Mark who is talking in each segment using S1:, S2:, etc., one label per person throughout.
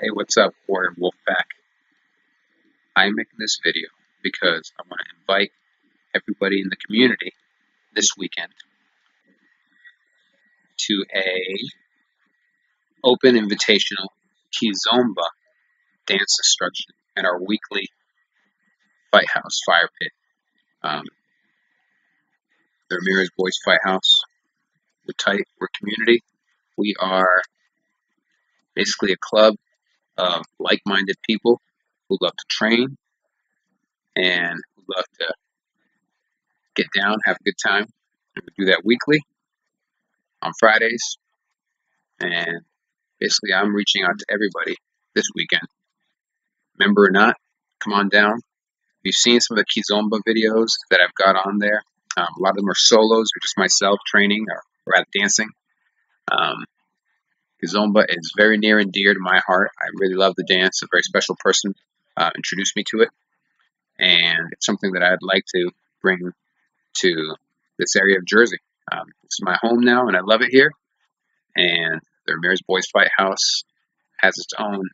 S1: Hey, what's up, Warrior Wolfpack? I'm making this video because I want to invite everybody in the community this weekend to a open invitational Kizomba dance instruction at our weekly Fight House Fire Pit. Um, the Ramirez Boys Fight House. We're tight. We're community. We are basically a club of like-minded people who love to train and who love to get down, have a good time. And we do that weekly on Fridays. And basically, I'm reaching out to everybody this weekend. Member or not, come on down. If you've seen some of the Kizomba videos that I've got on there, um, a lot of them are solos or just myself training or, or dancing. Um, Kizomba is very near and dear to my heart. I really love the dance. A very special person uh, introduced me to it, and it's something that I'd like to bring to this area of Jersey. Um, this is my home now, and I love it here. And the Ramirez Boys Fight House has its own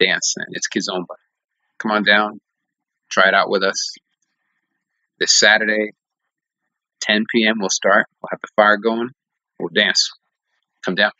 S1: dance, and it's Kizomba. Come on down, try it out with us. This Saturday, 10 p.m. we'll start. We'll have the fire going. We'll dance. Come down.